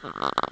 Ah.